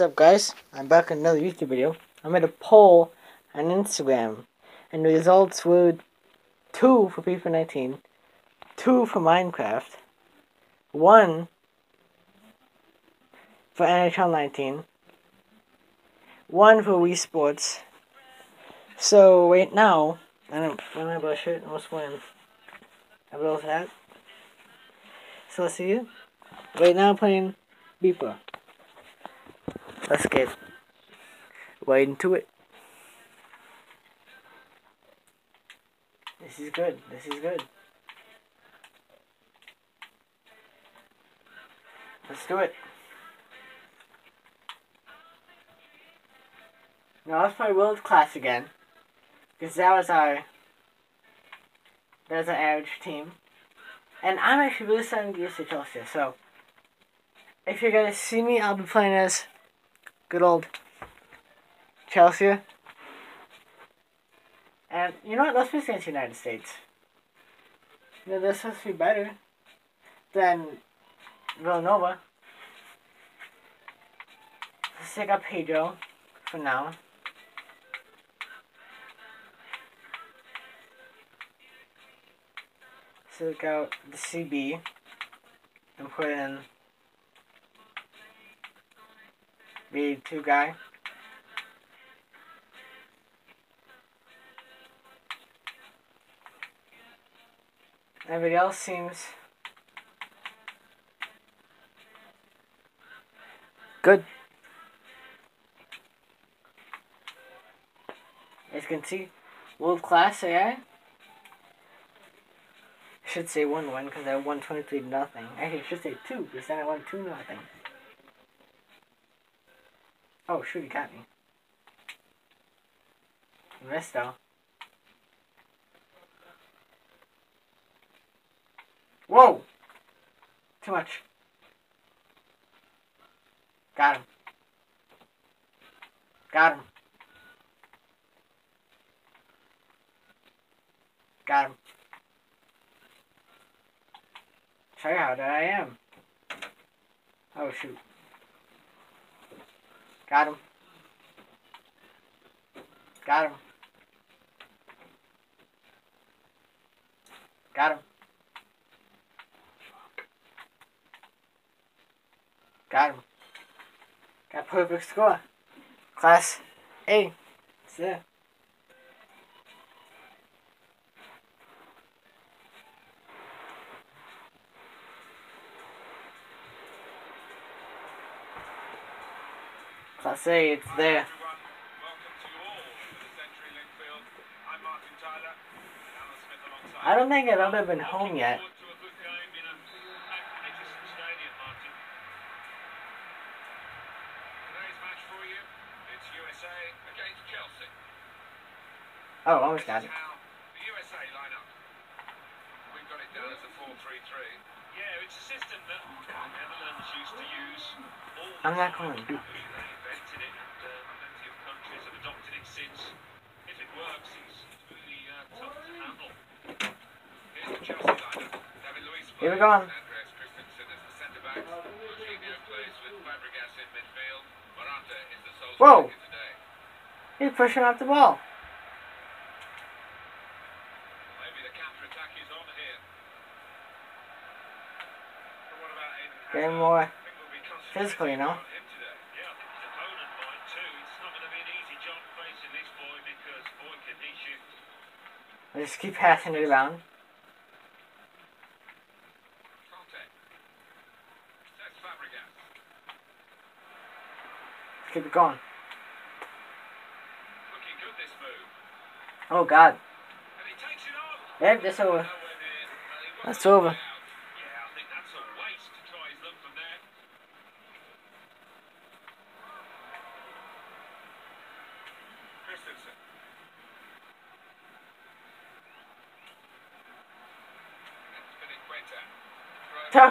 What's up guys? I'm back with another YouTube video. I made a poll on Instagram and the results were 2 for FIFA 19, 2 for Minecraft, 1 for NHL 19, 1 for Wii Sports. So right now, I don't when I brush it, I was wearing a little hat. So let's see it. Right now I'm playing Beeper. Let's get right into it. This is good. This is good. Let's do it. Now let's play World Class again. Because that was our that was our average team. And I'm actually really starting to used to Chelsea, so if you're gonna see me, I'll be playing as good old Chelsea. And you know what? Let's play against the United States. You know, to be better than Villanova. Let's take up Pedro for now. So look out the CB and put in the two guy. Everybody else seems good. As you can see, world class AI. I should say 1 1 because I won 23 nothing. I should say 2 because then I won 2 nothing. Oh, shoot, he got me. He missed though. Whoa! Too much. Got him. Got him. Got him. Show you how that I am. Oh shoot. Got him. Got him. Got him. Got him. Got perfect score. Class A. It's there. Class A, it's there. I don't think I've ever been home yet. Oh, almost got it. The USA lineup. We've got it down as a 4-3-3. Yeah, it's a system that Netherlands used to use. I'm not going is the sole Whoa. He's pushing off the ball. Maybe the counter-attack is on here. But what about Eden Getting more I think we'll be concentrating physical, you know. on him today. Yeah, I think his opponent might too. It's not going to be an easy job facing this boy because boy can he shoot. I just keep passing it around. Fabregas. Keep it going. Looking good this move. Oh God. And he takes it on. Yep, that's over. Nowhere near. Well, he That's over. out. Yeah, I think that's a waste to try his luck from there. Christensen.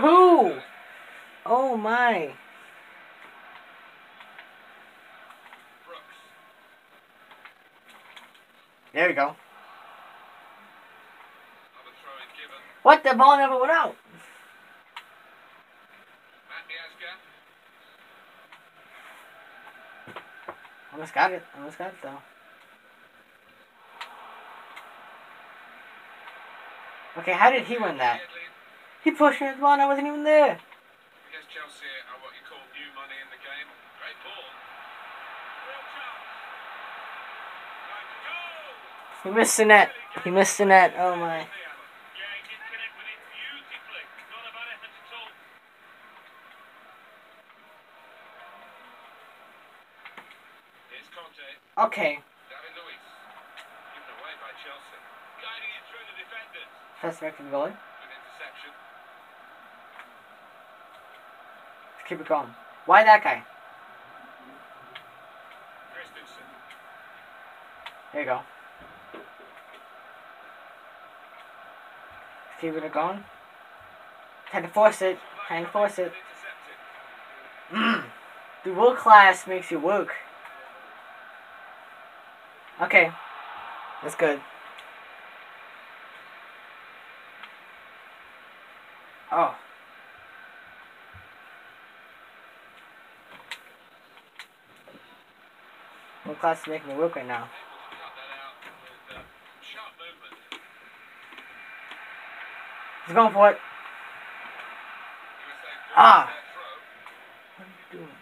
Who? Oh my. There we go. Another throw in given. What? The ball never went out. Almost got it. Almost got it though. Okay, how did he win that? He pushed me with and I wasn't even there. I guess Chelsea are what you call new money in the game. Great ball. Real chance. Right, go! He missed the net. He missed the net. Oh my. Yeah, he did connect with it beautifully. Not a bad effort at all. Here's Kanté. Okay. David Luiz. Given away by Chelsea. Guiding it through the defenders. First back to the goalie. Good interception. Let's keep it going. Why that guy? There you go. Keep it going. Trying to force it. Trying to force it. Mm. The world class makes you work. Okay. That's good. Oh. World class is making me work right now. He's going for it. Ah. What are you doing?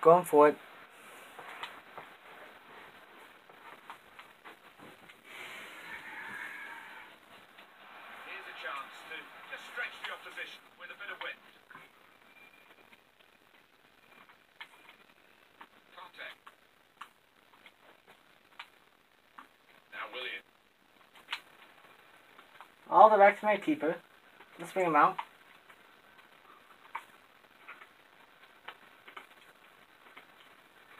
Going for it. Here's a chance to just stretch the opposition with a bit of width. Kanté. Willian. All the back to my keeper. Let's bring him out.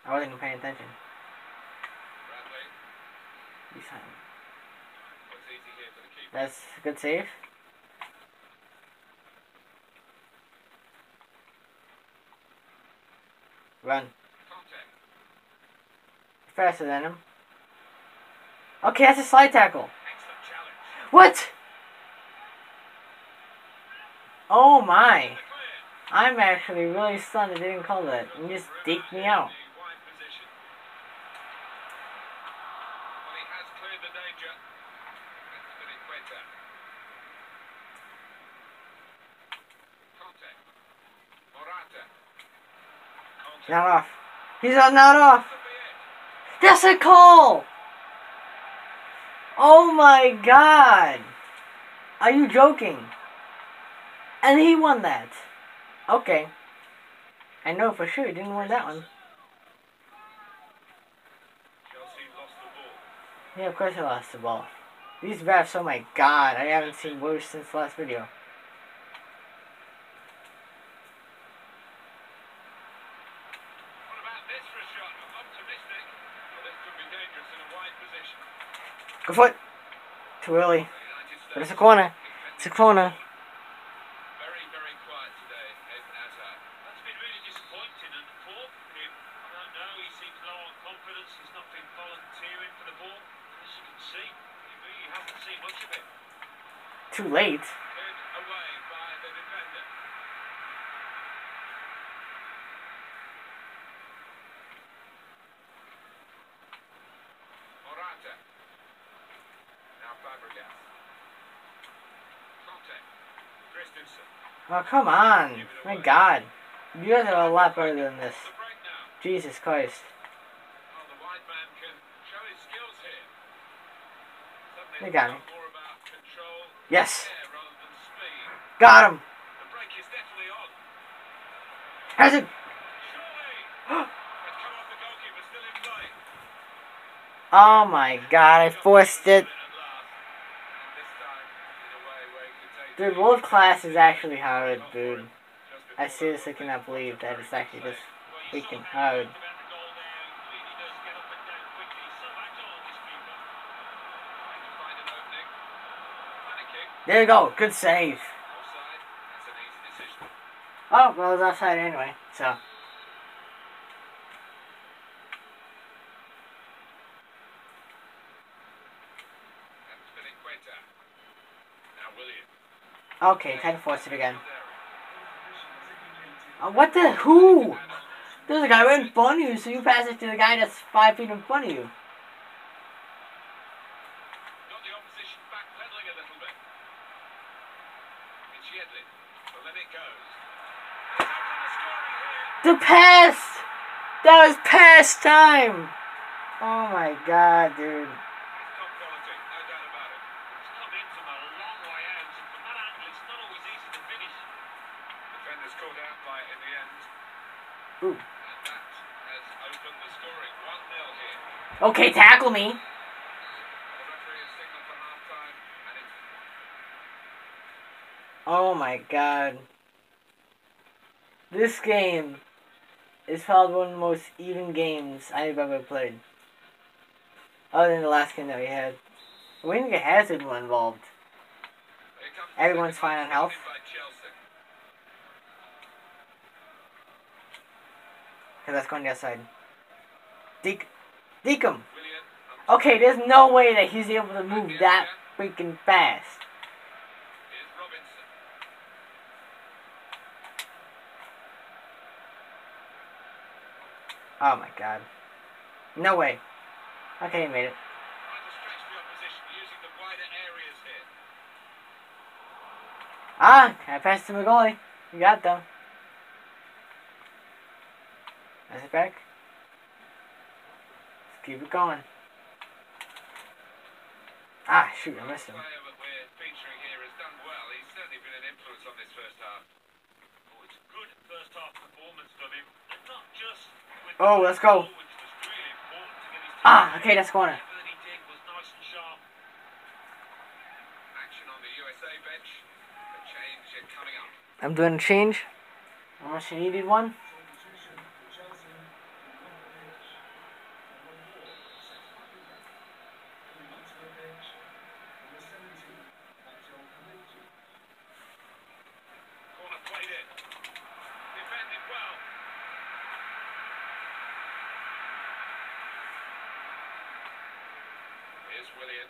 I wasn't even paying attention. Bradley. That's a good save. Run. Faster than him. Okay, that's a slide tackle. What? Oh my. I'm actually really stunned they didn't call that. You just deked me out. Not off. He's not not off. That's a call! Oh my god! Are you joking? And he won that. Okay. I know for sure he didn't win that one. Chelsea lost the ball. Yeah, of course he lost the ball. These refs, oh my god, I haven't seen worse since the last video. What about this for a shot? Optimistic. Well, this could be dangerous in a wide position. Good foot! Too early. But it's a corner. It's a corner. Very, very quiet today, Eden Hazard. That's been really disappointing and poor him. I don't know, he seems low on confidence, he's not been volunteering for the ball. As you can see, he really hasn't seen much of it. Too late. Oh, come on. My god. You guys are a lot better than this. Jesus Christ. They got control, Yes. Got him. Has it? Oh my god, I forced it. At last. And this time, in a way where he could take Dude, world class is actually hard, dude. I seriously cannot believe that it's actually this freaking hard. there, you go. Good save. Oh, well, it was offside anyway, so. That's Filiqueta. Now Willian. Okay, time to force it again. Uh, what the? Who? There's a guy right in front of you, so you pass it to the guy that's five feet in front of you. The opposition backpedaling a little bit. It's Yedlin. The limit goes. He's opened the scoring here. The pass! That was pass time! Oh my god, dude. It's top quality, no doubt about it. It's come in from a long way out, and from that angle, it's not always easy to finish. Defenders caught out by it in the end. Ooh. And that has opened the scoring. 1-0 here. Okay, tackle me. The referee has signalled for half-time, and it's Oh my god. This game is probably one of the most even games I've ever played. Other than the last game that we had. We didn't get Hazard involved. Everyone's fine on health. Other side. Deke. Deke Okay, there's no way that he's able to move that freaking fast. Oh my god. No way. Okay, he made it. Ah, I passed to Magoli. You got them. Pass back. Let's keep it going. Ah, shoot, I missed him. The player that we're featuring here has done well. He's certainly been an needed on this first half. Oh, it's a good first half performance from him, and not just with Oh, let's go. the goal, which was really important to get his team Ah, ahead. okay, that's corner. Everything he did was nice and sharp. Action on the USA bench. A change coming up. I'm doing a change. How much you needed one? Corner played in. Defended well. Here's Willian.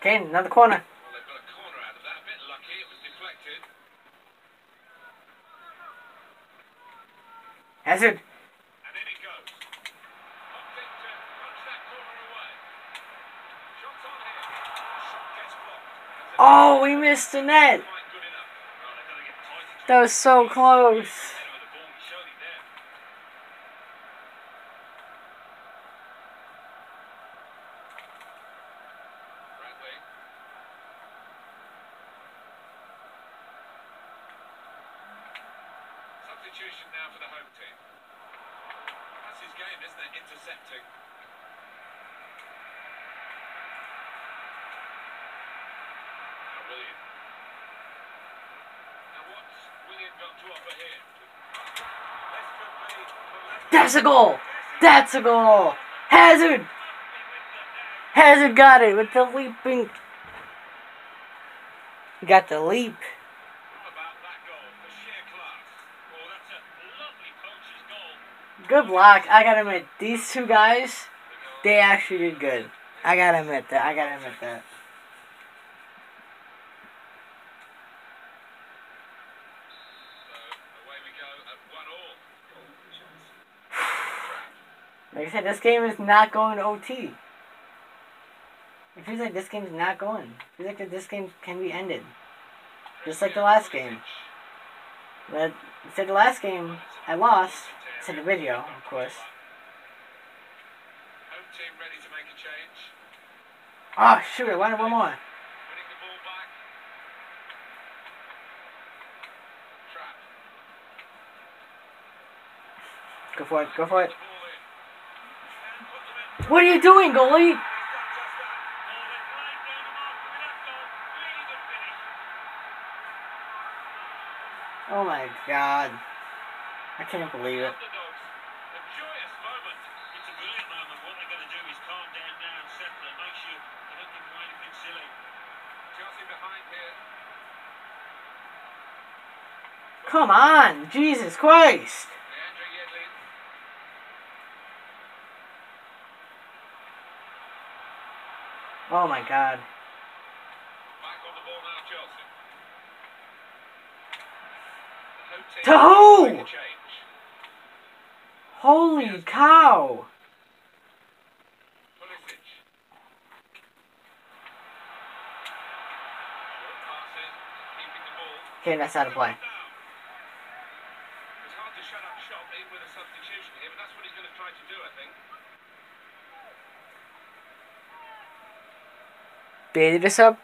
Okay, another corner. Well, they've got a corner out of that. A bit lucky. It was deflected. Hazard. And in it goes. Opting to punch that corner away. Shots on here. Shot gets blocked. Oh, we missed the net. Good. Well, they've got to get That was so close. Head over the ball, he's surely there. Bradley. Substitution now for the home team. That's Intercepting. Now Willian. Now what's Willian got to offer here? That's a goal. That's a goal. Hazard. Hazard got it with the leaping. Got the leap. How about that goal for sheer class? Oh, that's a lovely poacher's goal. Good block. I gotta admit, these two guys, they actually did good. I gotta admit that. I gotta admit that. Like I said, this game is not going to OT. It feels like this game is not going. It feels like that this game can be ended. Just like the last game. But said the last game I lost. Said the video, of course. Home team ready to make a change. Oh shoot! I wanted one more. Winning the ball back. Trap. Go for it. Go for it. The ball in. And put them in. What are you doing, goalie? They're flying down the mark with that goal. Really good finish. Oh my god! I can't believe it. Come on, Jesus Christ! Oh my god. Now, To who? Make a change. Holy cow! Pulisic. Short passes, keeping the ball. Okay, that's out of play. It's hard to shut up shop even with a substitution here, but that's what he's going to try to do, I think. Baited us up.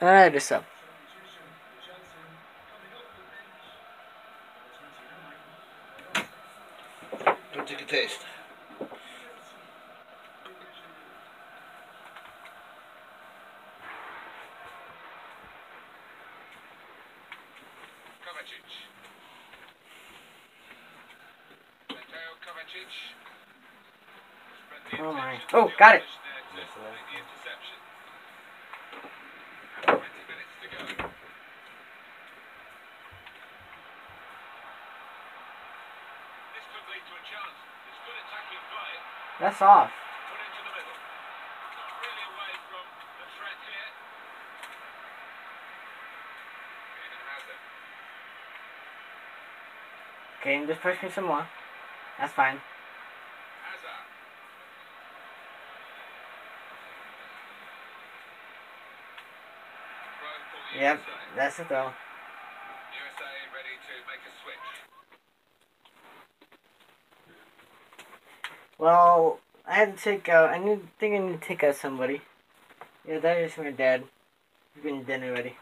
Another sub. Don't take a taste. Kovacic. Mateo Kovacic. Spread the Oh my- attention oh, to the got it. opposition there to Yes, sir. make the interception. 20 minutes to go. This could lead to a chance. It's good attacking play. That's off. Put into the middle. Not really away from the threat here. Eden Hazard. Okay, just push me some more. That's fine. Yep, that's it though. USA ready to make a switch. Well, I had to take out. I need, think I need to take out somebody. Yeah, that is my dad. He's getting dinner ready.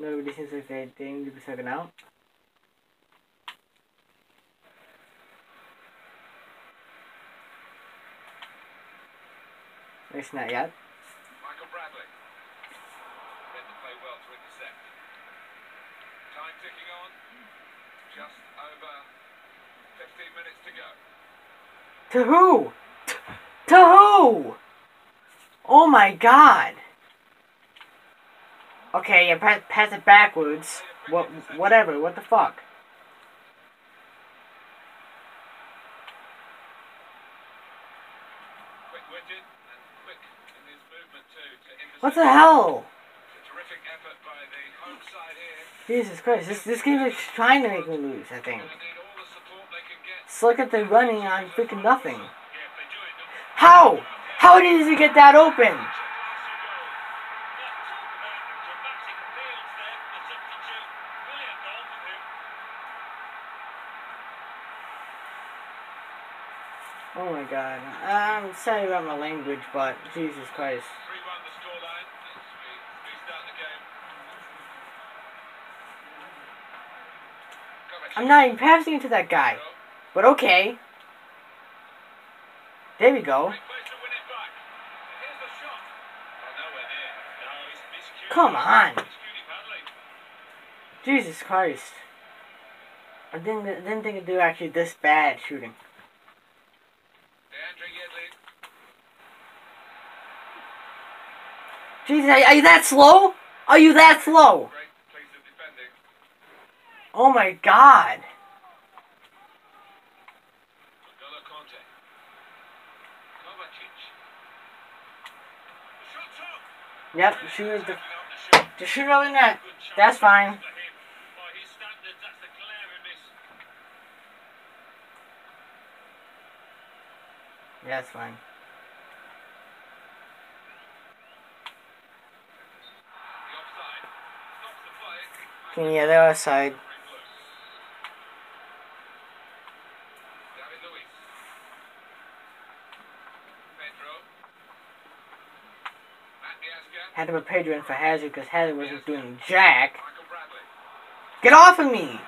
Nobody seems like they, need to be taken out. Least not yet. Michael Bradley. Read the play well to intercept. Time ticking on. Just over 15 minutes to go. To who? T- to who? Oh my god. Okay, yeah, pass, pass it backwards. What? Whatever. What the fuck? Quick-witted and quick in his movement too to intercept. What the hell? It's a terrific effort by the home side here. Jesus Christ! This this game is trying to make me lose. I think. Gonna need all the support they can get. Just look at the running on freaking nothing. Yeah, if they do it, they'll How? How did he get that open? Oh my god. I'm sorry about my language, but Jesus Christ. 3-1 the scoreline as we restart the game. Kovacic. I'm not even passing to that guy. But okay. There we go. Come on. Jesus Christ. I didn't, didn't think it'd do actually this bad shooting. Jesus, are, you that slow? Are you that slow? Oh my god. Yep, shoot out the the shoot over the net. That's fine. Yeah, that's fine. The offside. Stops the play. Okay, yeah, they're outside. Free blue. David Luiz. Pedro. Matt Miazga. Had to put Pedro in for Hazard because Hazard wasn't doing jack. Get off of me!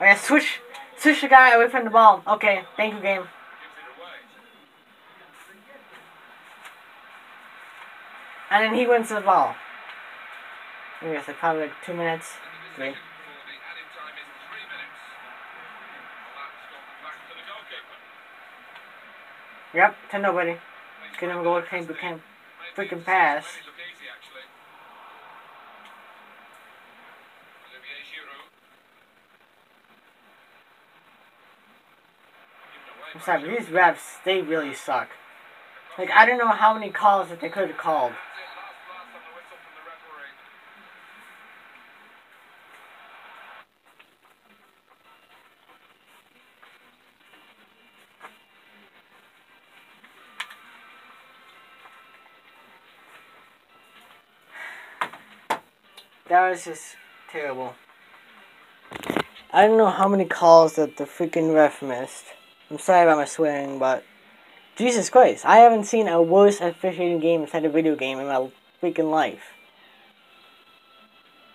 Bradley. Oh switch, switch the guy away from the ball. Okay, thank you, game. Gives it away. And then he wins the ball. I guess like probably like two minutes. Three. decision for the added time is three minutes. Well, that's gone back to. Yep, to nobody. Makes Get him a goal, look can't, freaking pass. made it look easy, actually. Olivier Giroud. Given away I'm sorry, these refs, they really suck. Like I don't know how many calls that they could have called. That was just terrible. I don't know how many calls that the freaking ref missed. I'm sorry about my swearing, but Jesus Christ, I haven't seen a worse officiating game inside a video game in my freaking life.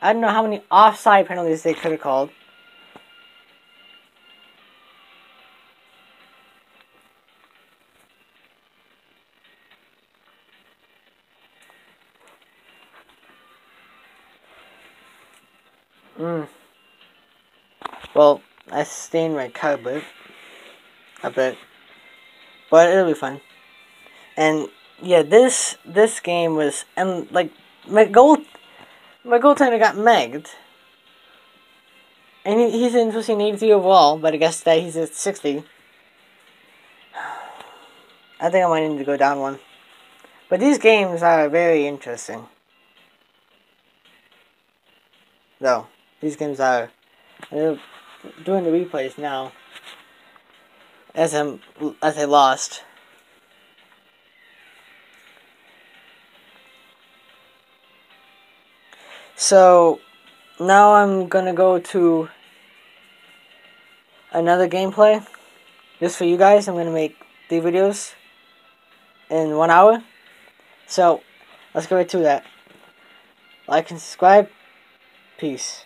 I don't know how many offside penalties they could have called. Mm. Well, I stained my cardboard a bit, but it'll be fun. And yeah, this this game was and like my goal, my goaltender got megged, and he, he's in supposed to be an 83 overall, but I guess that he's at 60. I think I might need to go down one. But these games are very interesting. Though. These games are I'm doing the replays now. As I'm as I lost. So now I'm gonna go to another gameplay. Just for you guys, I'm gonna make the videos in one hour. So let's go right to that. Like and subscribe. Peace.